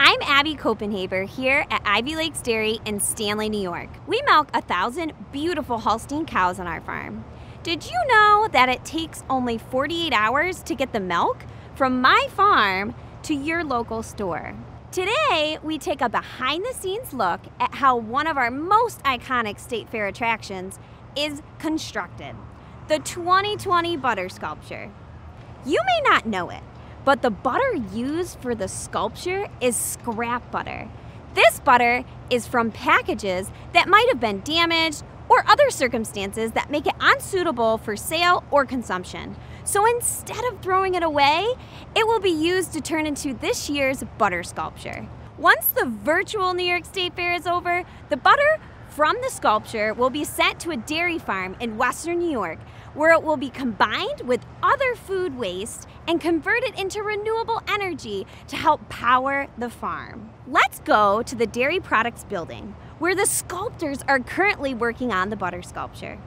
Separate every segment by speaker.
Speaker 1: I'm Abby Copenhaver here at Ivy Lakes Dairy in Stanley, New York. We milk a thousand beautiful Holstein cows on our farm. Did you know that it takes only 48 hours to get the milk from my farm to your local store? Today, we take a behind the scenes look at how one of our most iconic state fair attractions is constructed the 2020 butter sculpture. You may not know it, but the butter used for the sculpture is scrap butter. This butter is from packages that might have been damaged or other circumstances that make it unsuitable for sale or consumption. So instead of throwing it away, it will be used to turn into this year's butter sculpture. Once the virtual New York State Fair is over, the butter from the sculpture will be sent to a dairy farm in Western New York where it will be combined with other food waste and converted into renewable energy to help power the farm. Let's go to the Dairy Products Building, where the sculptors are currently working on the butter sculpture.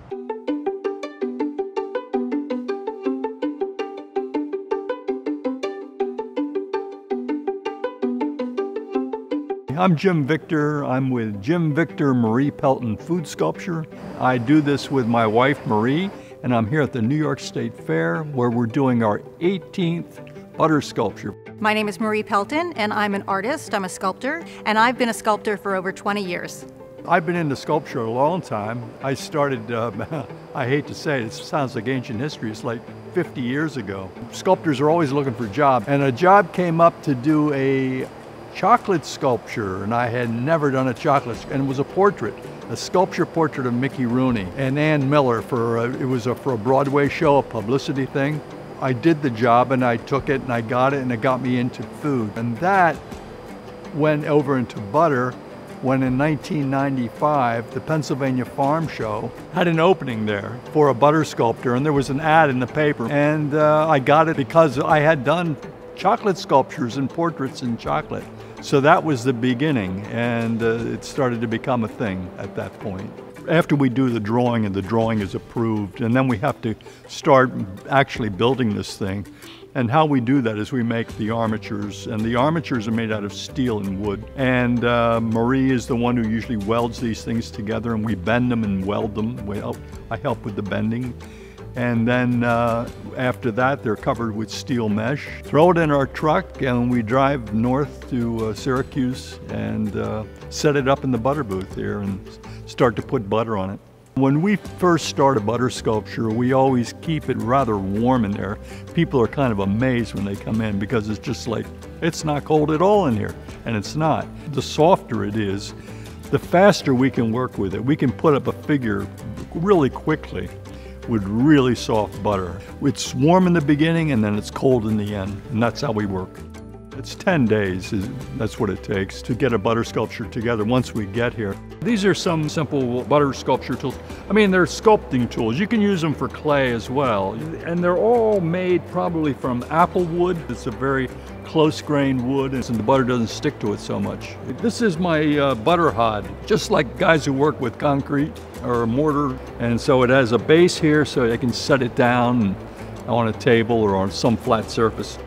Speaker 2: I'm Jim Victor. I'm with Jim Victor Marie Pelton Food Sculpture. I do this with my wife Marie, and I'm here at the New York State Fair where we're doing our 18th butter sculpture.
Speaker 3: My name is Marie Pelton, and I'm an artist. I'm a sculptor, and I've been a sculptor for over 20 years.
Speaker 2: I've been into sculpture a long time. I started, um, I hate to say it, it sounds like ancient history, it's like 50 years ago. Sculptors are always looking for jobs, and a job came up to do a chocolate sculpture, and I had never done a chocolate, and it was a portrait, a sculpture portrait of Mickey Rooney and Ann Miller for a, it was a, for a Broadway show, a publicity thing. I did the job and I took it and I got it and it got me into food, and that went over into butter when in 1995 the Pennsylvania Farm Show had an opening there for a butter sculptor and there was an ad in the paper and uh, I got it because I had done chocolate sculptures and portraits in chocolate. So that was the beginning, and uh, it started to become a thing at that point. After we do the drawing and the drawing is approved, and then we have to start actually building this thing. And how we do that is we make the armatures, and the armatures are made out of steel and wood. And uh, Marie is the one who usually welds these things together, and we bend them and weld them. We help, I help with the bending. And then uh, after that, they're covered with steel mesh. Throw it in our truck, and we drive north to uh, Syracuse and uh, set it up in the butter booth here and start to put butter on it. When we first start a butter sculpture, we always keep it rather warm in there. People are kind of amazed when they come in because it's just like, it's not cold at all in here, and it's not. The softer it is, the faster we can work with it. We can put up a figure really quickly with really soft butter. It's warm in the beginning and then it's cold in the end, and that's how we work. It's 10 days, that's what it takes to get a butter sculpture together once we get here. These are some simple butter sculpture tools. I mean, they're sculpting tools. You can use them for clay as well. And they're all made probably from apple wood. It's a very close grained wood and the butter doesn't stick to it so much. This is my uh, butter hod, just like guys who work with concrete or mortar. And so it has a base here so I can set it down on a table or on some flat surface.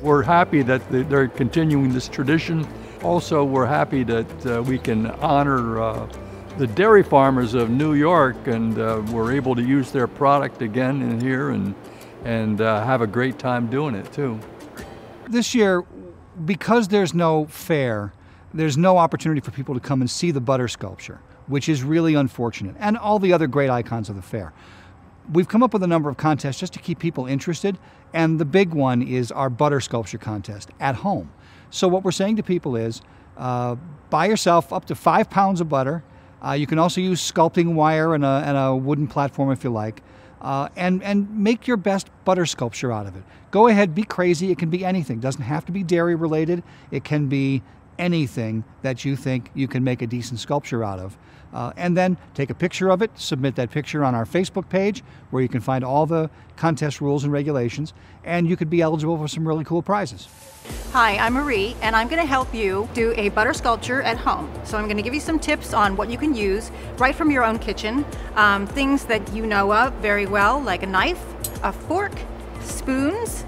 Speaker 2: We're happy that they're continuing this tradition. Also, we're happy that uh, we can honor uh, the dairy farmers of New York and uh, we're able to use their product again in here and, and uh, have a great time doing it too.
Speaker 4: This year, because there's no fair, there's no opportunity for people to come and see the butter sculpture, which is really unfortunate, and all the other great icons of the fair. We've come up with a number of contests just to keep people interested, and the big one is our butter sculpture contest at home. So, what we're saying to people is uh, buy yourself up to five pounds of butter. Uh, you can also use sculpting wire and a, and a wooden platform if you like uh, and, and make your best butter sculpture out of it. Go ahead, be crazy. It can be anything. It doesn't have to be dairy related. It can be anything that you think you can make a decent sculpture out of. Uh, and then take a picture of it, submit that picture on our Facebook page where you can find all the contest rules and regulations, and you could be eligible for some really cool prizes.
Speaker 3: Hi, I'm Marie, and I'm going to help you do a butter sculpture at home. So I'm going to give you some tips on what you can use right from your own kitchen. Um, things that you know of very well, like a knife, a fork, spoons,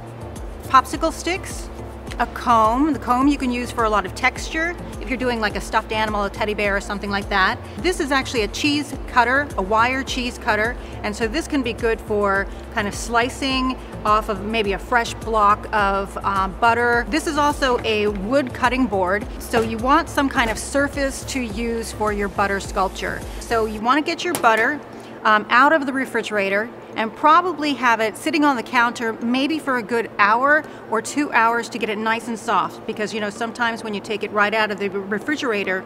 Speaker 3: popsicle sticks, a comb. The comb you can use for a lot of texture if you're doing like a stuffed animal, a teddy bear or something like that. This is actually a cheese cutter, a wire cheese cutter. And so this can be good for kind of slicing off of maybe a fresh block of um, butter. This is also a wood cutting board. So you want some kind of surface to use for your butter sculpture. So you want to get your butter um, out of the refrigerator and probably have it sitting on the counter maybe for a good hour or two hours to get it nice and soft because you know sometimes when you take it right out of the refrigerator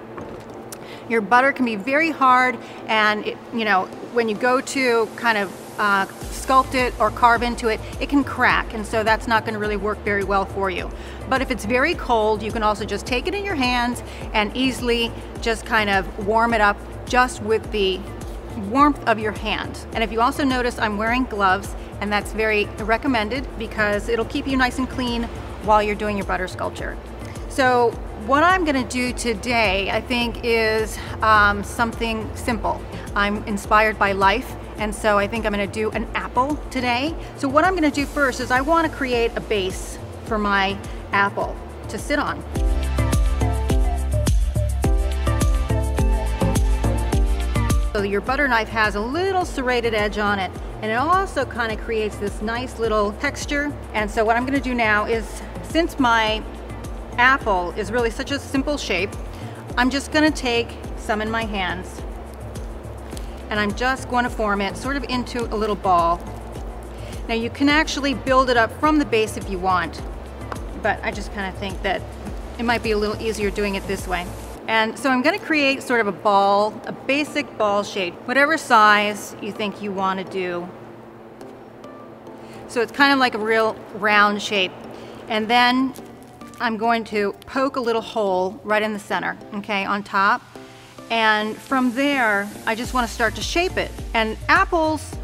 Speaker 3: your butter can be very hard and it, you know when you go to kind of uh, sculpt it or carve into it, it can crack and so that's not going to really work very well for you. But if it's very cold, you can also just take it in your hands and easily just kind of warm it up just with the warmth of your hand. And if you also notice, I'm wearing gloves and that's very recommended because it'll keep you nice and clean while you're doing your butter sculpture. So what I'm gonna do today, I think is um, something simple. I'm inspired by life and so I think I'm gonna do an apple today. So what I'm gonna do first is I wanna create a base for my apple to sit on. So your butter knife has a little serrated edge on it and it also kind of creates this nice little texture. And so what I'm gonna do now is, since my apple is really such a simple shape, I'm just gonna take some in my hands and I'm just going to form it sort of into a little ball. Now you can actually build it up from the base if you want, but I just kind of think that it might be a little easier doing it this way. And so I'm gonna create sort of a ball, a basic ball shape, whatever size you think you wanna do. So it's kind of like a real round shape. And then I'm going to poke a little hole right in the center, okay, on top. And from there, I just wanna start to shape it. And apples,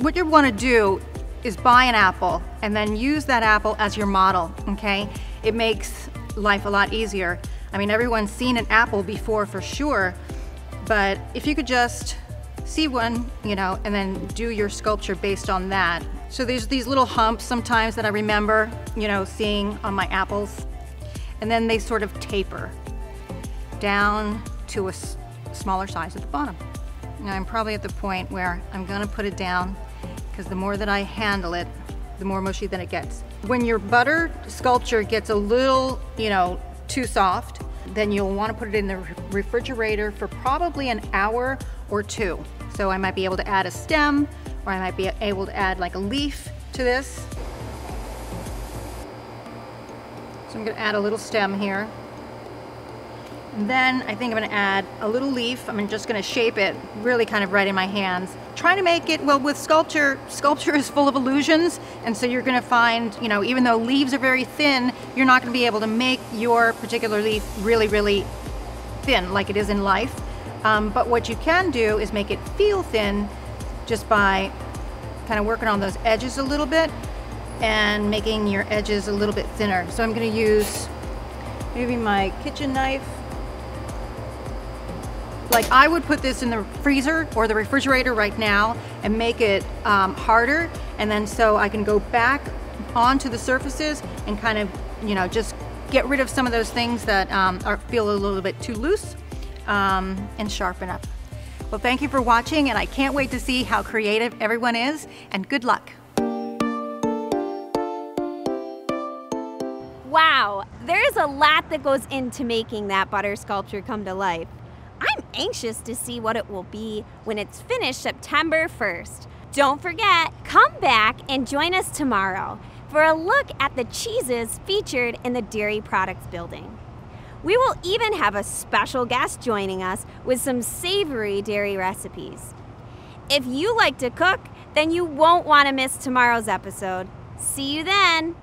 Speaker 3: what you wanna do is buy an apple and then use that apple as your model, okay? It makes life a lot easier. I mean, everyone's seen an apple before for sure, but if you could just see one, you know, and then do your sculpture based on that. So there's these little humps sometimes that I remember, you know, seeing on my apples. And then they sort of taper down to a smaller size at the bottom. Now I'm probably at the point where I'm gonna put it down because the more that I handle it, the more mushy that it gets. When your butter sculpture gets a little, you know, too soft, then you'll want to put it in the refrigerator for probably an hour or two. So I might be able to add a stem or I might be able to add like a leaf to this. So I'm going to add a little stem here. And then I think I'm gonna add a little leaf. I'm just gonna shape it really kind of right in my hands. Trying to make it, well with sculpture, sculpture is full of illusions. And so you're gonna find, you know, even though leaves are very thin, you're not gonna be able to make your particular leaf really, really thin like it is in life. Um, but what you can do is make it feel thin just by kind of working on those edges a little bit and making your edges a little bit thinner. So I'm gonna use maybe my kitchen knife like I would put this in the freezer or the refrigerator right now and make it um, harder. And then so I can go back onto the surfaces and kind of, you know, just get rid of some of those things that um, are, feel a little bit too loose um, and sharpen up. Well, thank you for watching and I can't wait to see how creative everyone is and good luck.
Speaker 1: Wow, there's a lot that goes into making that butter sculpture come to life. I'm anxious to see what it will be when it's finished September 1st. Don't forget, come back and join us tomorrow for a look at the cheeses featured in the Dairy Products building. We will even have a special guest joining us with some savory dairy recipes. If you like to cook, then you won't want to miss tomorrow's episode. See you then!